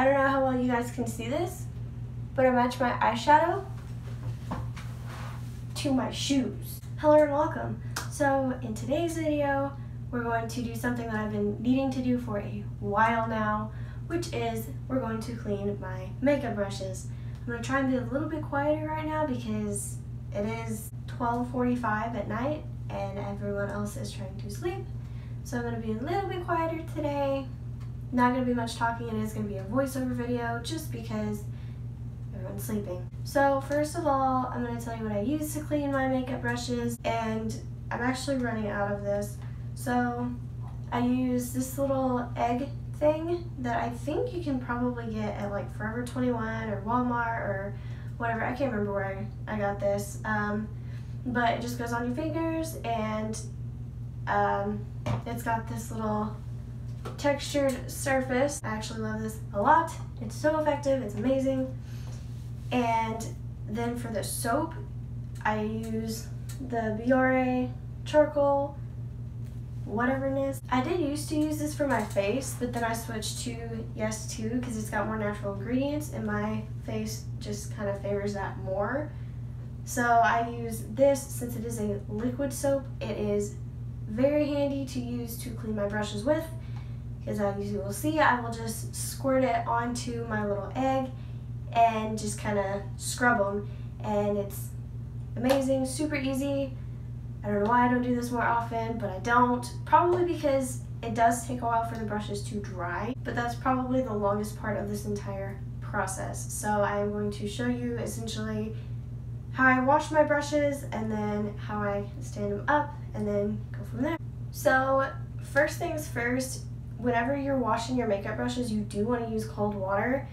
I don't know how well you guys can see this, but I match my eyeshadow to my shoes. Hello and welcome. So in today's video, we're going to do something that I've been needing to do for a while now, which is we're going to clean my makeup brushes. I'm gonna try and be a little bit quieter right now because it is 12.45 at night and everyone else is trying to sleep. So I'm gonna be a little bit quieter today. Not gonna be much talking, it is gonna be a voiceover video just because everyone's sleeping. So first of all, I'm gonna tell you what I use to clean my makeup brushes and I'm actually running out of this. So I use this little egg thing that I think you can probably get at like Forever 21 or Walmart or whatever. I can't remember where I, got this. Um, but it just goes on your fingers and um, it's got this little textured surface. I actually love this a lot. It's so effective, it's amazing. And then for the soap, I use the Biore charcoal whatever it is. I did used to use this for my face, but then I switched to Yes To because it's got more natural ingredients and my face just kind of favors that more. So I use this since it is a liquid soap. It is very handy to use to clean my brushes with because as you will see, I will just squirt it onto my little egg and just kind of scrub them and it's amazing, super easy. I don't know why I don't do this more often, but I don't. Probably because it does take a while for the brushes to dry, but that's probably the longest part of this entire process. So I'm going to show you essentially how I wash my brushes and then how I stand them up and then go from there. So first things first, whenever you're washing your makeup brushes, you do want to use cold water.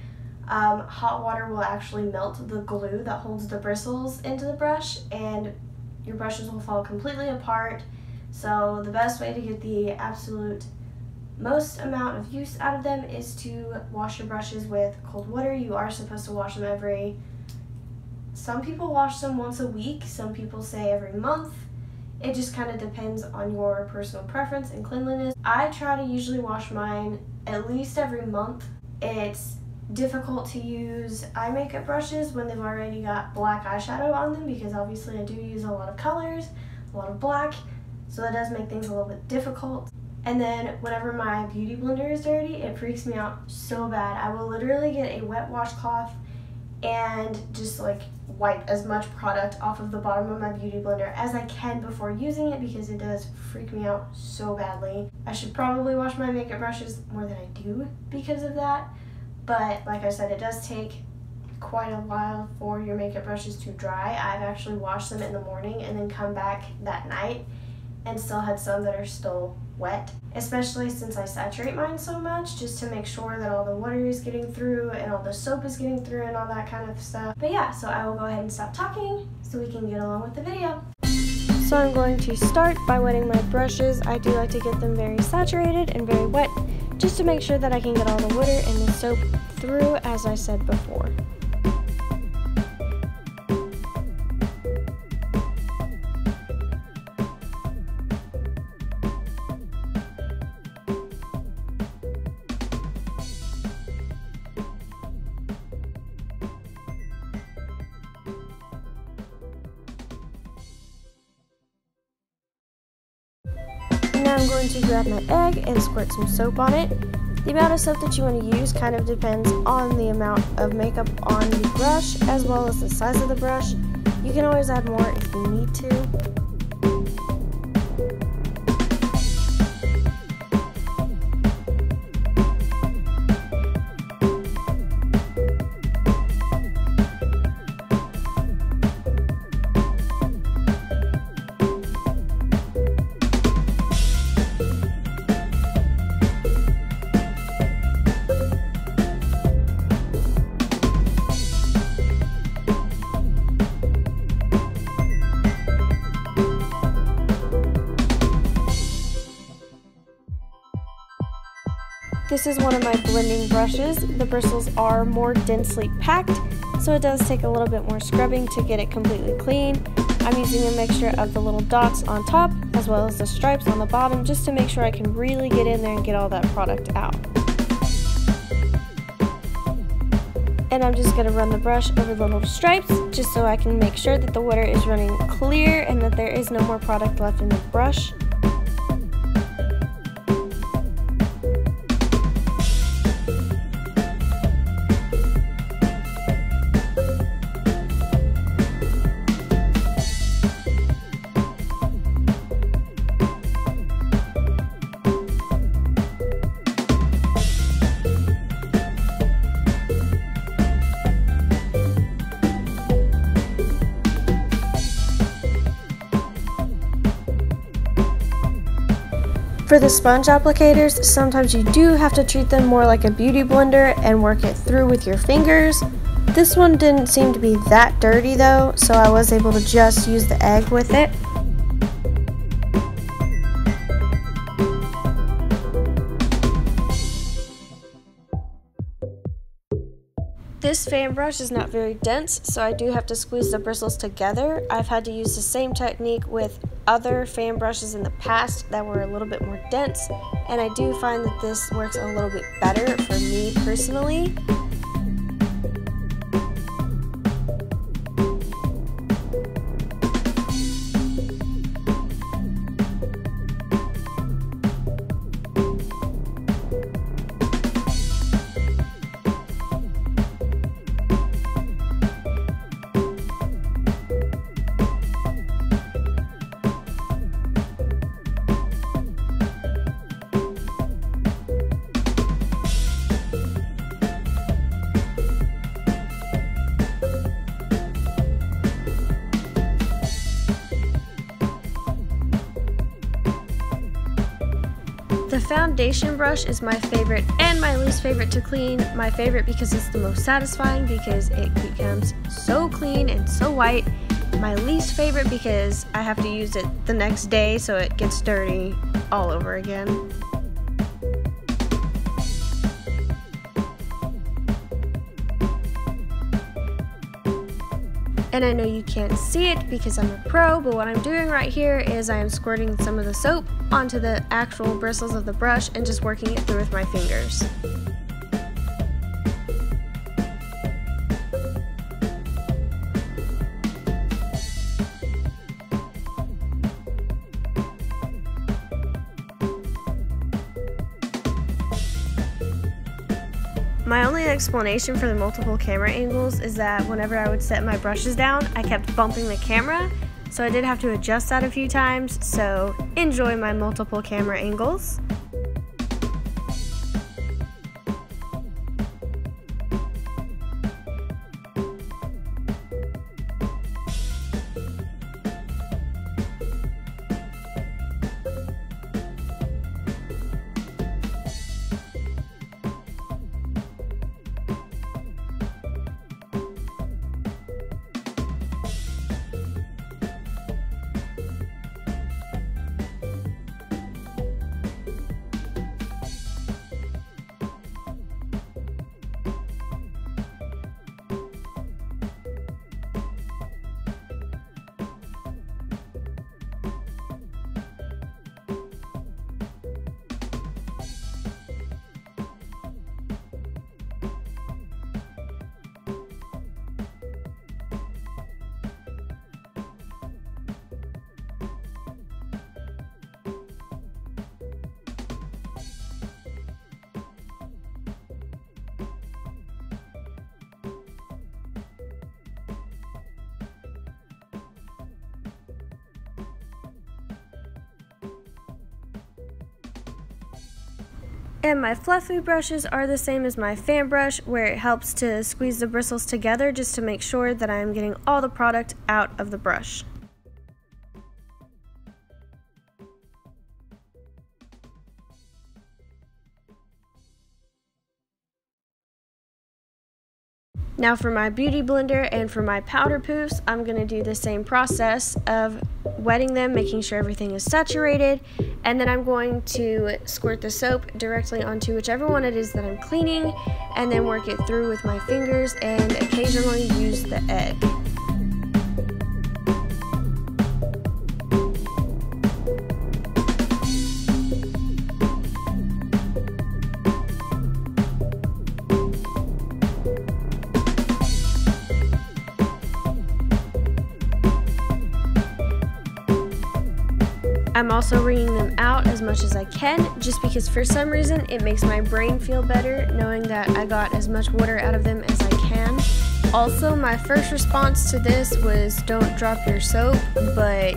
Um, hot water will actually melt the glue that holds the bristles into the brush and your brushes will fall completely apart. So the best way to get the absolute most amount of use out of them is to wash your brushes with cold water. You are supposed to wash them every, some people wash them once a week, some people say every month. It just kind of depends on your personal preference and cleanliness. I try to usually wash mine at least every month. It's difficult to use eye makeup brushes when they've already got black eyeshadow on them because obviously I do use a lot of colors, a lot of black, so that does make things a little bit difficult. And then whenever my beauty blender is dirty, it freaks me out so bad. I will literally get a wet washcloth and just like wipe as much product off of the bottom of my beauty blender as I can before using it because it does freak me out so badly. I should probably wash my makeup brushes more than I do because of that. But like I said, it does take quite a while for your makeup brushes to dry. I've actually washed them in the morning and then come back that night and still had some that are still wet, especially since I saturate mine so much just to make sure that all the water is getting through and all the soap is getting through and all that kind of stuff. But yeah, so I will go ahead and stop talking so we can get along with the video. So I'm going to start by wetting my brushes. I do like to get them very saturated and very wet just to make sure that I can get all the water and the soap through as I said before. Grab my egg and squirt some soap on it. The amount of soap that you want to use kind of depends on the amount of makeup on the brush as well as the size of the brush. You can always add more if you need to. This is one of my blending brushes. The bristles are more densely packed, so it does take a little bit more scrubbing to get it completely clean. I'm using a mixture of the little dots on top as well as the stripes on the bottom just to make sure I can really get in there and get all that product out. and I'm just going to run the brush over the little stripes just so I can make sure that the water is running clear and that there is no more product left in the brush. For the sponge applicators, sometimes you do have to treat them more like a beauty blender and work it through with your fingers. This one didn't seem to be that dirty though, so I was able to just use the egg with it. This fan brush is not very dense, so I do have to squeeze the bristles together. I've had to use the same technique with other fan brushes in the past that were a little bit more dense, and I do find that this works a little bit better for me personally. Foundation brush is my favorite and my least favorite to clean. My favorite because it's the most satisfying because it becomes so clean and so white. My least favorite because I have to use it the next day so it gets dirty all over again. And I know you can't see it because I'm a pro, but what I'm doing right here is I am squirting some of the soap onto the actual bristles of the brush and just working it through with my fingers. Explanation for the multiple camera angles is that whenever I would set my brushes down, I kept bumping the camera, so I did have to adjust that a few times, so enjoy my multiple camera angles. And my fluffy brushes are the same as my fan brush where it helps to squeeze the bristles together just to make sure that I'm getting all the product out of the brush. Now for my beauty blender and for my powder poofs, I'm going to do the same process of wetting them, making sure everything is saturated, and then I'm going to squirt the soap directly onto whichever one it is that I'm cleaning, and then work it through with my fingers and occasionally use the egg. I'm also wringing them out as much as I can just because for some reason it makes my brain feel better knowing that I got as much water out of them as I can. Also, my first response to this was don't drop your soap, but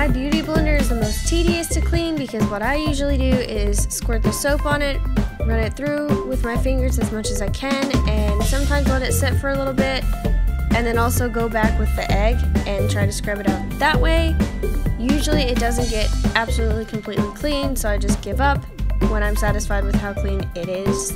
My beauty blender is the most tedious to clean because what I usually do is squirt the soap on it, run it through with my fingers as much as I can, and sometimes let it sit for a little bit, and then also go back with the egg and try to scrub it out that way. Usually it doesn't get absolutely completely clean, so I just give up when I'm satisfied with how clean it is.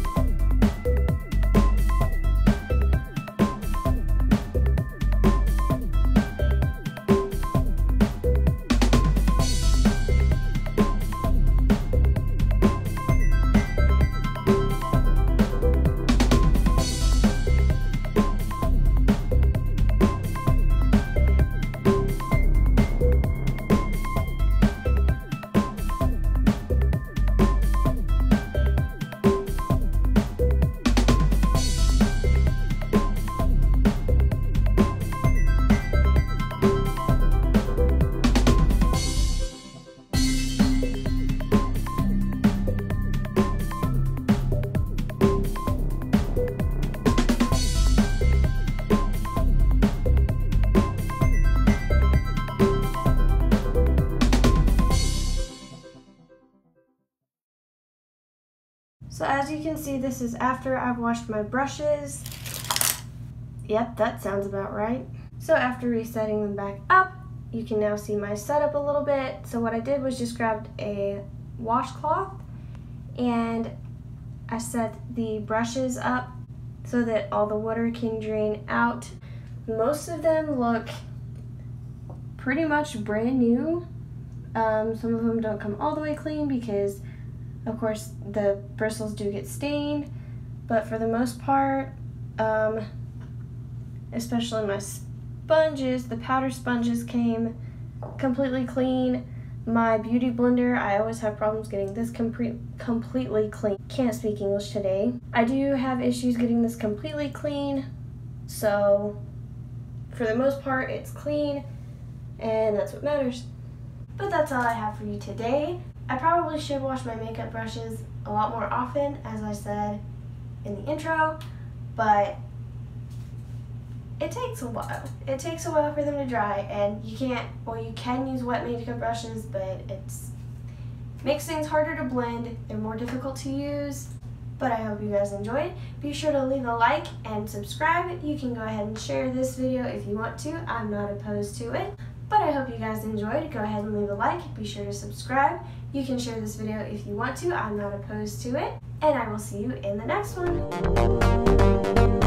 So as you can see, this is after I've washed my brushes. Yep, that sounds about right. So after resetting them back up, you can now see my setup a little bit. So what I did was just grabbed a washcloth and I set the brushes up so that all the water can drain out. Most of them look pretty much brand new. Um, some of them don't come all the way clean because of course, the bristles do get stained, but for the most part, um, especially my sponges, the powder sponges came completely clean. My beauty blender, I always have problems getting this com completely clean. Can't speak English today. I do have issues getting this completely clean, so for the most part, it's clean, and that's what matters. But that's all I have for you today. I probably should wash my makeup brushes a lot more often, as I said in the intro, but it takes a while. It takes a while for them to dry, and you can't, well, you can use wet makeup brushes, but it's makes things harder to blend. They're more difficult to use, but I hope you guys enjoyed. Be sure to leave a like and subscribe. You can go ahead and share this video if you want to. I'm not opposed to it. But I hope you guys enjoyed. Go ahead and leave a like. Be sure to subscribe. You can share this video if you want to. I'm not opposed to it. And I will see you in the next one.